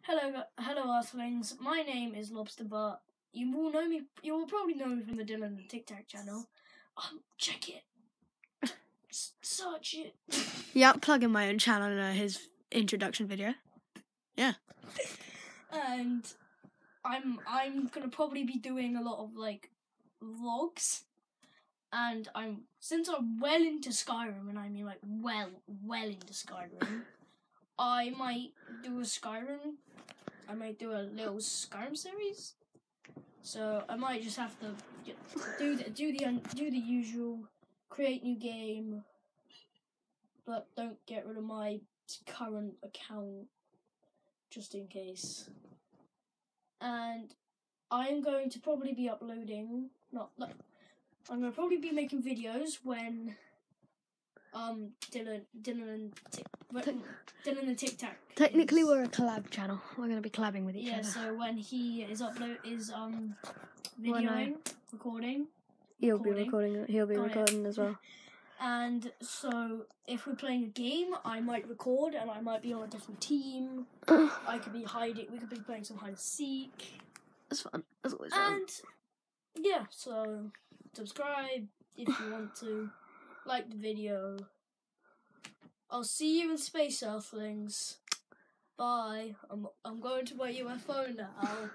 Hello, hello, Earthlings. My name is Lobster Butt. You will know me. You will probably know me from the Dylan and Tic Tac channel. Um, check it. S- search it. Yeah, plug in my own channel in uh, his introduction video. Yeah. and I'm I'm gonna probably be doing a lot of like vlogs. And I'm since I'm well into Skyrim, and I mean like well, well into Skyrim. I might do a Skyrim. I might do a little Skyrim series. So I might just have to do the do the do the usual, create new game, but don't get rid of my current account, just in case. And I am going to probably be uploading. Not. not I'm going to probably be making videos when. Um, Dylan, Dylan and Tic, Dylan and Tic Tac. Technically, is- we're a collab channel. We're going to be collabing with each yeah, other. Yeah. So when he is upload is um When I- videoing, recording, He'll be recording. recording. He'll be recording as well. and so if we're playing a game, I might record and I might be on a different team. I could be hiding. We could be playing some hide and seek, That's fun. That's always fun. and yeah. So subscribe if you want to, like the video. I'll see you in Space Earthlings. Bye. I'm I'm going to my UFO now.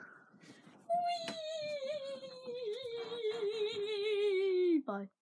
Whee! Bye.